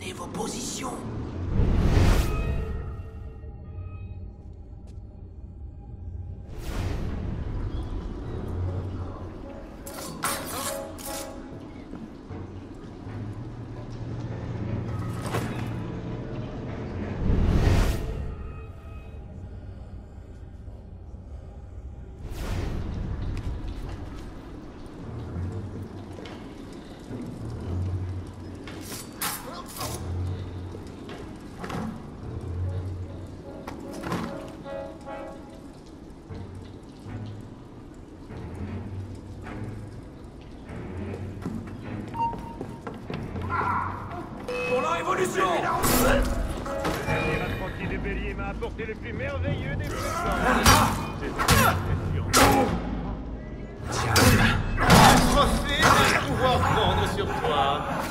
Vos positions. Révolution Le dernier apprenti de bélier m'a apporté le plus merveilleux des présents. C'est une impression. Trophée de pouvoir prendre sur toi.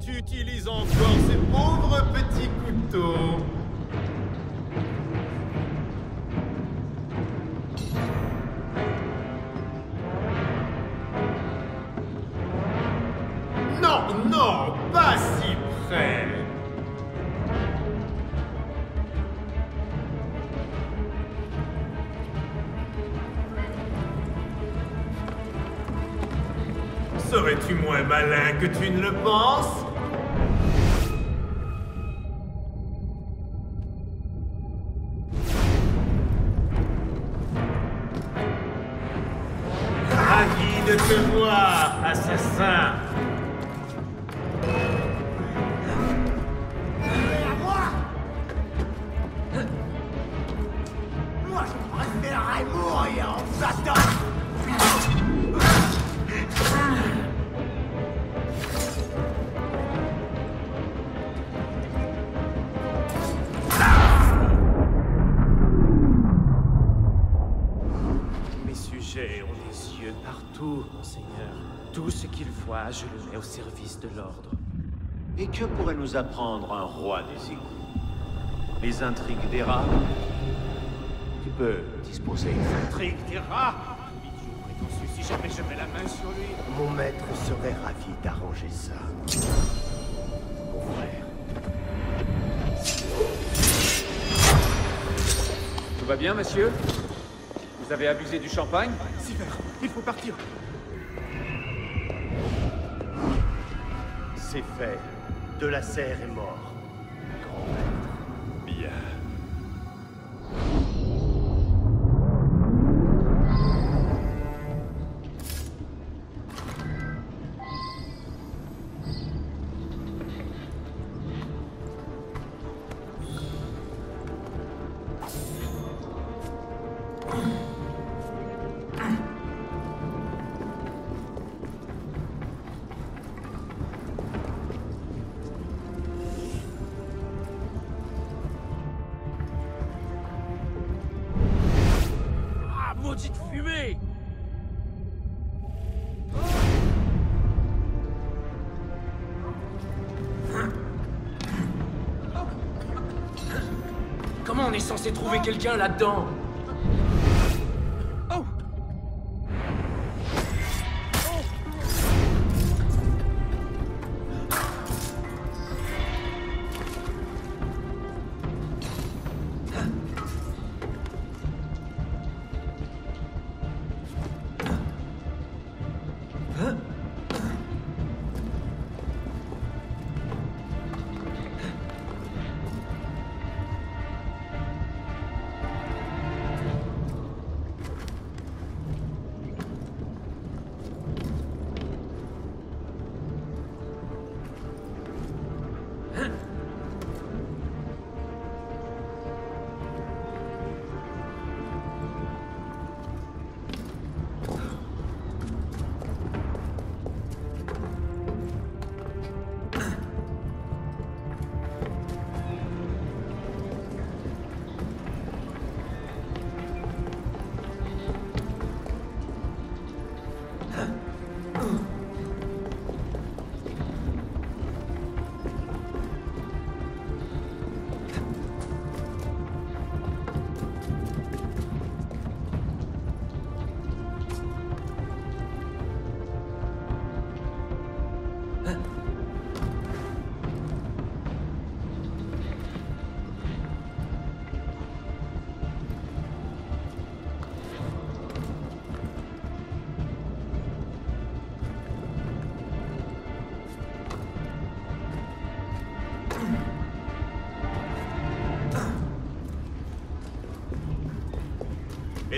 Tu utilises encore ces pauvres petits couteaux. Non, non, pas si près. Serais-tu moins malin que tu ne le penses? De te voir, assassin. Je le mets au service de l'ordre. Et que pourrait nous apprendre un roi des égouts? Les intrigues des rats? Tu peux disposer. Intrigue des rats? Idiot prétentieux, si jamais je mets la main sur lui. Mon maître serait ravi d'arranger ça. Mon frère. Tout va bien, monsieur? Vous avez abusé du champagne? Silver, il faut partir. C'est fait. De la serre est mort. Grand maître. Bien. Comment on est censé trouver quelqu'un là-dedans oh oh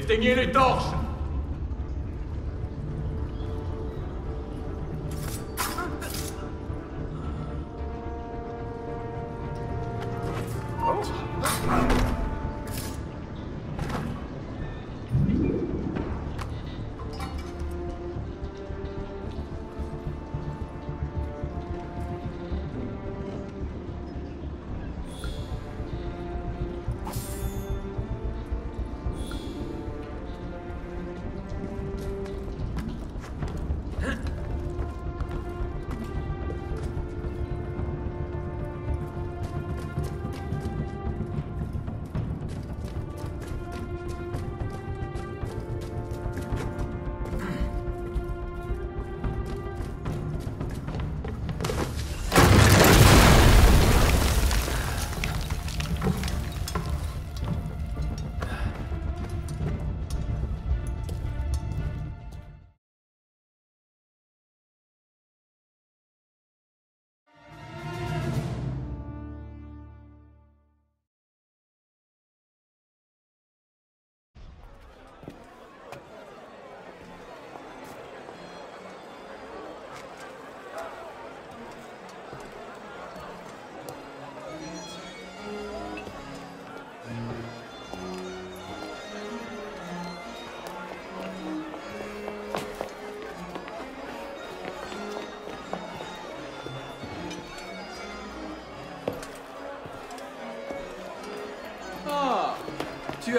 Éteignez les torches Ah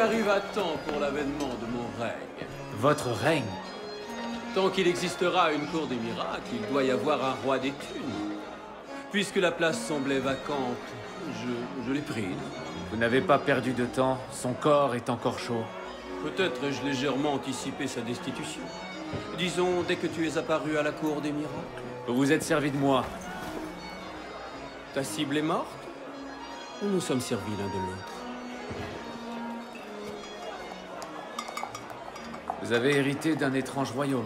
Tu arrives à temps pour l'avènement de mon règne. Votre règne Tant qu'il existera une cour des miracles, il doit y avoir un roi des thunes. Puisque la place semblait vacante, je, je l'ai prise. Vous n'avez pas perdu de temps, son corps est encore chaud. Peut-être ai-je légèrement anticipé sa destitution. Disons, dès que tu es apparu à la cour des miracles. Vous vous êtes servi de moi. Ta cible est morte Nous nous sommes servis l'un de l'autre? Vous avez hérité d'un étrange royaume.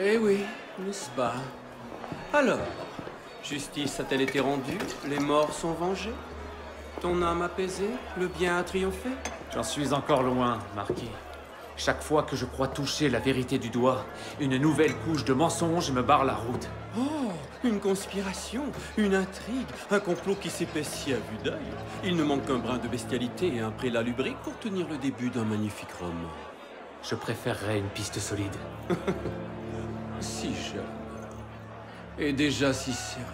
Eh oui, n'est-ce pas? Alors, justice a-t-elle été rendue? Les morts sont vengés? Ton âme apaisée? Le bien a triomphé? J'en suis encore loin, Marquis. Chaque fois que je crois toucher la vérité du doigt, une nouvelle couche de mensonges me barre la route. Oh, une conspiration, une intrigue, un complot qui s'épaissit à vue d'œil. Il ne manque qu'un brin de bestialité et un prélat lubrique pour tenir le début d'un magnifique roman. Je préférerais une piste solide. Si jeune. Et déjà si sérieux.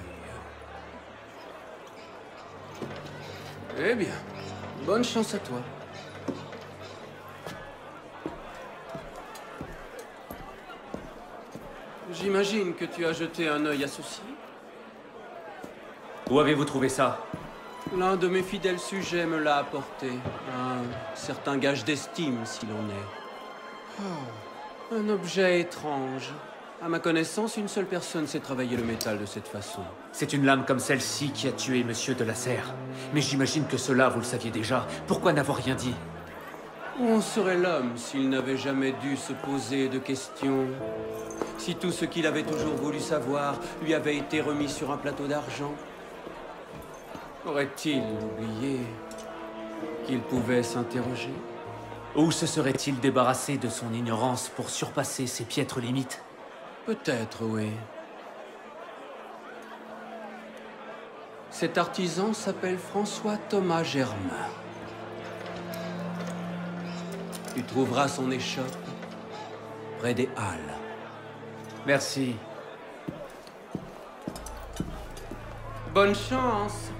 Eh bien, bonne chance à toi. J'imagine que tu as jeté un œil associé. Où avez-vous trouvé ça? L'un de mes fidèles sujets me l'a apporté. Un certain gage d'estime, s'il en est. Oh, un objet étrange. À ma connaissance, une seule personne sait travailler le métal de cette façon. C'est une lame comme celle-ci qui a tué Monsieur de la Serre. Mais j'imagine que cela, vous le saviez déjà. Pourquoi n'avoir rien dit? Où en serait l'homme s'il n'avait jamais dû se poser de questions? Si tout ce qu'il avait toujours voulu savoir lui avait été remis sur un plateau d'argent? Aurait-il oublié qu'il pouvait s'interroger? Ou se serait-il débarrassé de son ignorance pour surpasser ses piètres limites Peut-être, oui. Cet artisan s'appelle François Thomas Germain. Tu trouveras son échoppe près des Halles. Merci. Bonne chance